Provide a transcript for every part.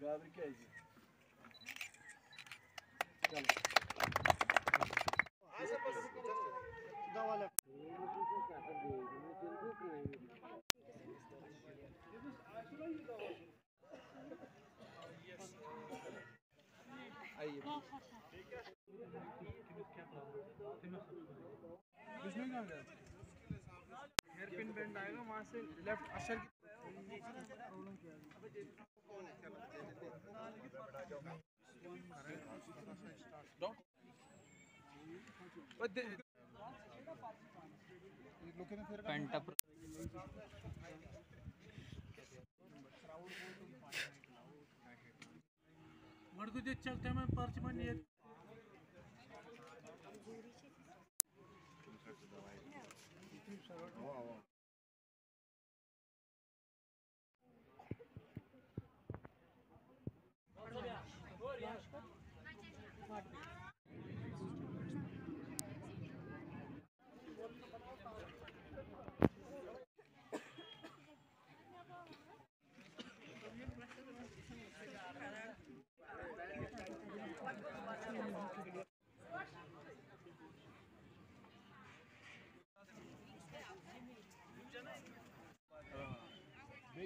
Gabri geldi. Ayıp. Biz ne gönderdik? Hair pin band आएगा वहाँ से लेफ़्ट अशर मडगुजे चलते मैं पर्च में Wow, wow.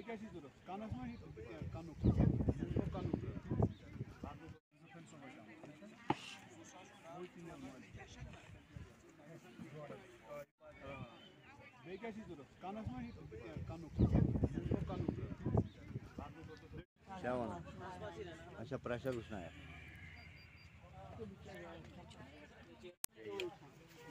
नहीं Beş kişi durup. Kanasma hiç kanu. Çok kanu. बेकाशी दुरुस्त कानासमा हिट कानू कानू श्रावण अशा प्रशा कृष्ण आहे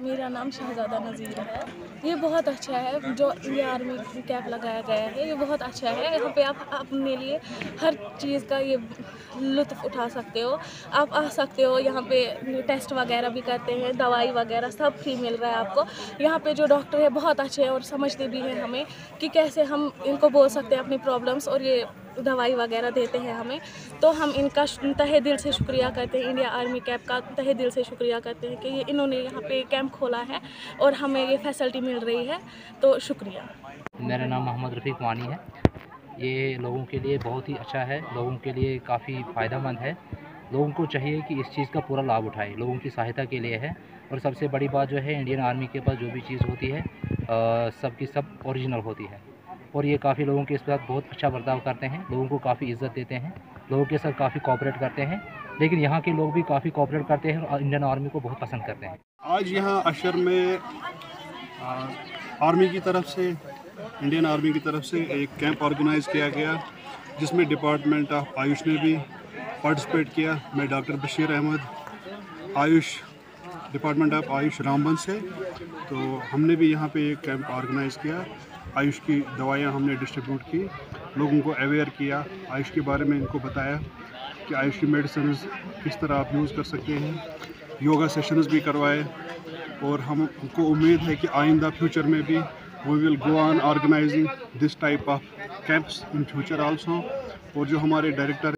मेरा नाम शहजादा नज़ीर है। ये बहुत अच्छा है, जो इंडिया आर्मी कैंप लगाया गया है, ये बहुत अच्छा है। यहाँ पे आप अपने लिए हर चीज़ का ये लुत्फ़ उठा सकते हो। आप आ सकते हो, यहाँ पे टेस्ट वगैरह भी करते हैं, दवाई वगैरह सब फ्री मिल रहा है आपको। यहाँ पे जो डॉक्टर है, बहुत अच्छे हैं और समझते भी हैं हमें कि कैसे हम इनको बोल सकते हैं अपनी प्रॉब्लम्स और ये दवाई वगैरह देते हैं हमें तो हम इनका तहे दिल से शुक्रिया करते हैं, इंडिया आर्मी कैंप का तहे दिल से शुक्रिया करते हैं कि ये इन्होंने यहाँ पे कैंप खोला है और हमें ये फैसिलिटी मिल रही है तो शुक्रिया। मेरा नाम मोहम्मद रफ़ीक वानी है। ये लोगों के लिए बहुत ही अच्छा है, लोगों के लिए काफ़ी फ़ायदेमंद है। लोगों को चाहिए कि इस चीज़ का पूरा लाभ उठाए, लोगों की सहायता के लिए है। और सबसे बड़ी बात जो है, इंडियन आर्मी के पास जो भी चीज़ होती है सबकी सब ओरिजिनल सब होती है। और ये काफ़ी लोगों के साथ बहुत अच्छा बर्ताव करते हैं, लोगों को काफ़ी इज़्ज़त देते हैं, लोगों के साथ काफ़ी कॉपरेट करते हैं, लेकिन यहाँ के लोग भी काफ़ी कॉपरेट करते हैं और इंडियन आर्मी को बहुत पसंद करते हैं। आज यहाँ अशर में आर्मी की तरफ़ से इंडियन आर्मी की तरफ़ से एक कैंप ऑर्गेनाइज किया गया, जिसमें डिपार्टमेंट ऑफ़ आयुष ने भी पार्टिसिपेट किया। मैं doctor Bashir Ahmad AYUSH department of AYUSH Ramban से तो हमने भी यहाँ पे एक कैंप ऑर्गेनाइज किया। आयुष की दवाइयाँ हमने डिस्ट्रीब्यूट की, लोगों को अवेयर किया, आयुष के बारे में इनको बताया कि आयुष की मेडिसिन किस तरह आप यूज़ कर सकते हैं। योगा सेशंस भी करवाए और हम हमको उम्मीद है कि आइंदा फ्यूचर में भी we will go on organising this type of camps in future also और जो हमारे डायरेक्टर